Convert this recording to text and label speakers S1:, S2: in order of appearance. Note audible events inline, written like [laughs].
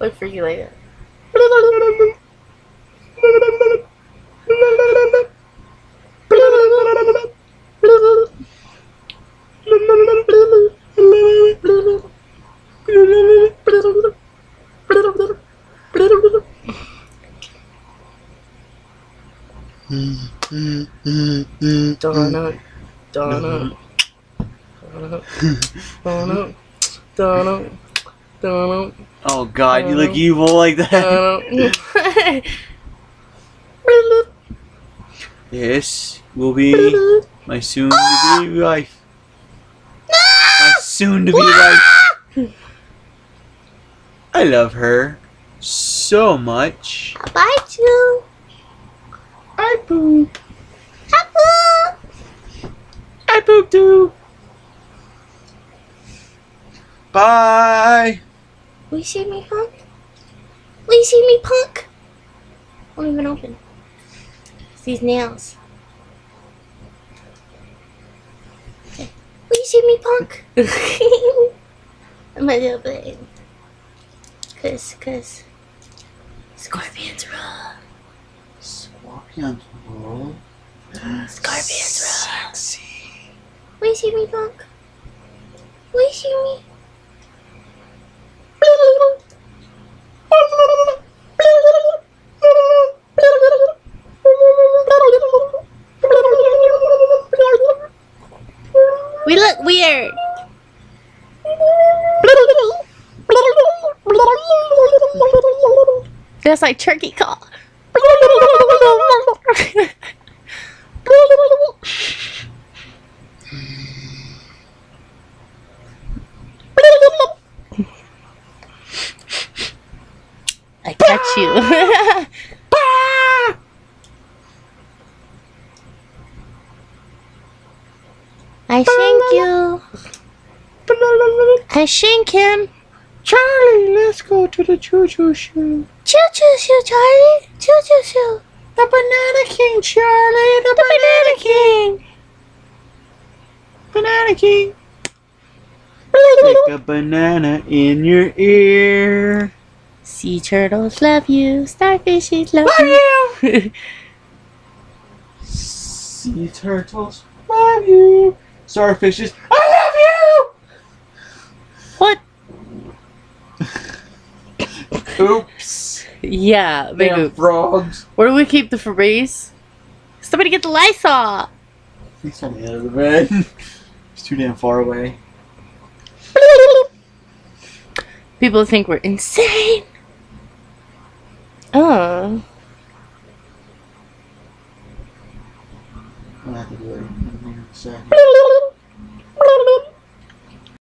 S1: Look for you later. Donna, Donna, Donna, Donna, Donna,
S2: Oh god, you look evil like that. [laughs] This will be my soon to be wife. My soon to be wife. I love her so much.
S1: Bye, Ju.
S2: I poop. I poop too. Bye.
S1: Will you see me, punk? Will you see me, punk? Won't even open. It's these nails. Okay. Will you see me, punk? My little babe. Cause, cause, scorpions rule.
S2: Scorpions roll.
S1: Scorpions rule.
S2: Sexy.
S1: Will you see me, punk? Will you see me? We look weird. That's like turkey call. I catch you. [laughs] I shank you. I shank him.
S2: Charlie, let's go to the choo choo shoe.
S1: Choo choo choo, Charlie. Choo choo choo.
S2: The Banana King, Charlie. The, Banana King. Banana King. Stick a banana in your ear.
S1: Sea turtles love you. Starfishes love,
S2: Love
S1: you.
S2: you. [laughs] Sea turtles, love you. Starfishes, I love you. What? [laughs] Oops.
S1: Yeah, big
S2: Damn frogs.
S1: Where do we keep the Febreze? Somebody get the Lysol.
S2: He's trying to get out of the bed. [laughs] He's too damn far away.
S1: People think we're insane. Oh.
S2: I'm gonna have to do it in a second.